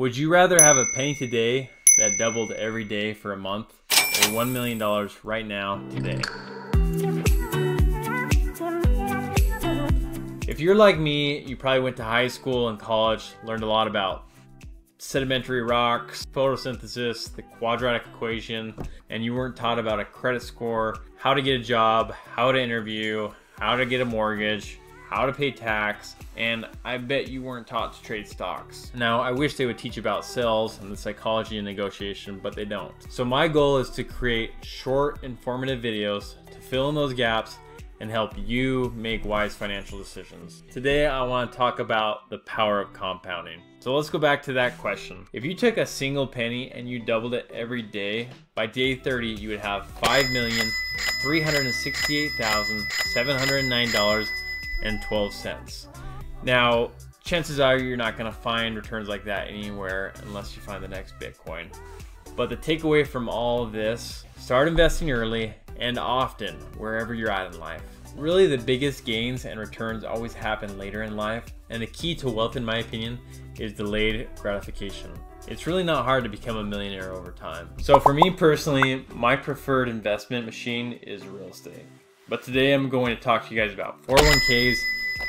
Would you rather have a penny today that doubled every day for a month or $1 million right now today? If you're like me, you probably went to high school and college, learned a lot about sedimentary rocks, photosynthesis, the quadratic equation, and you weren't taught about a credit score, how to get a job, how to interview, how to get a mortgage, how to pay tax, and I bet you weren't taught to trade stocks. Now, I wish they would teach about sales and the psychology of negotiation, but they don't. So my goal is to create short, informative videos to fill in those gaps and help you make wise financial decisions. Today, I want to talk about the power of compounding. So let's go back to that question. If you took a single penny and you doubled it every day, by day 30, you would have $5,368,709 and 12 cents. Now, chances are you're not going to find returns like that anywhere unless you find the next Bitcoin. But the takeaway from all of this, start investing early and often wherever you're at in life. Really the biggest gains and returns always happen later in life and the key to wealth in my opinion is delayed gratification. It's really not hard to become a millionaire over time. So for me personally, my preferred investment machine is real estate. But today I'm going to talk to you guys about 401ks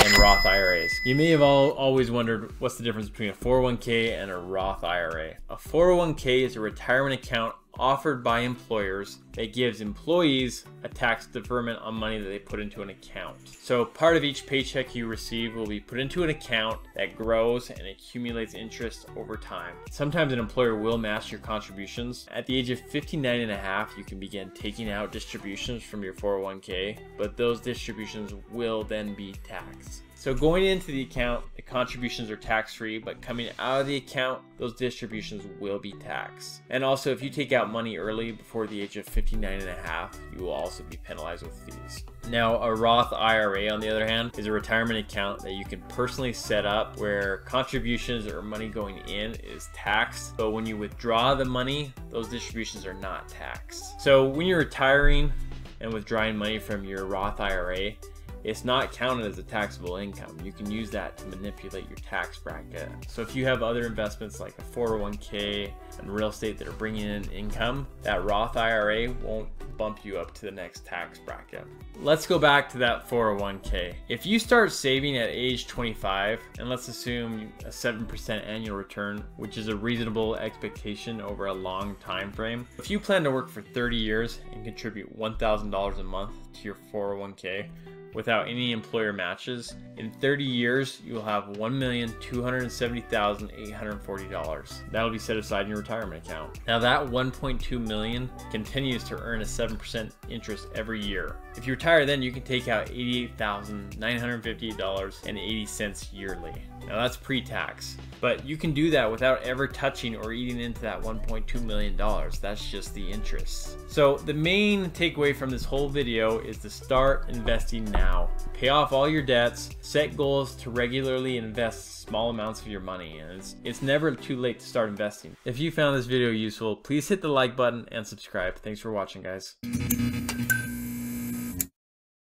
and Roth IRAs. You may have all, always wondered what's the difference between a 401k and a Roth IRA. A 401k is a retirement account offered by employers that gives employees a tax deferment on money that they put into an account. So part of each paycheck you receive will be put into an account that grows and accumulates interest over time. Sometimes an employer will match your contributions. At the age of 59 and a half, you can begin taking out distributions from your 401k, but those distributions will then be taxed. So going into the account, the contributions are tax-free, but coming out of the account, those distributions will be taxed. And also, if you take out money early before the age of 59 and a half, you will also be penalized with fees. Now, a Roth IRA, on the other hand, is a retirement account that you can personally set up where contributions or money going in is taxed, but when you withdraw the money, those distributions are not taxed. So when you're retiring and withdrawing money from your Roth IRA, it's not counted as a taxable income. You can use that to manipulate your tax bracket. So if you have other investments like a 401k and real estate that are bringing in income, that Roth IRA won't bump you up to the next tax bracket. Let's go back to that 401k. If you start saving at age 25, and let's assume a 7% annual return, which is a reasonable expectation over a long time frame. If you plan to work for 30 years and contribute $1,000 a month to your 401k, without any employer matches. In 30 years, you will have $1,270,840. That will be set aside in your retirement account. Now that 1.2 million continues to earn a 7% interest every year. If you retire then, you can take out $88,958.80 yearly. Now that's pre-tax, but you can do that without ever touching or eating into that $1.2 million. That's just the interest. So the main takeaway from this whole video is to start investing now. Pay off all your debts, set goals to regularly invest small amounts of your money, and it's, it's never too late to start investing. If you found this video useful, please hit the like button and subscribe. Thanks for watching, guys.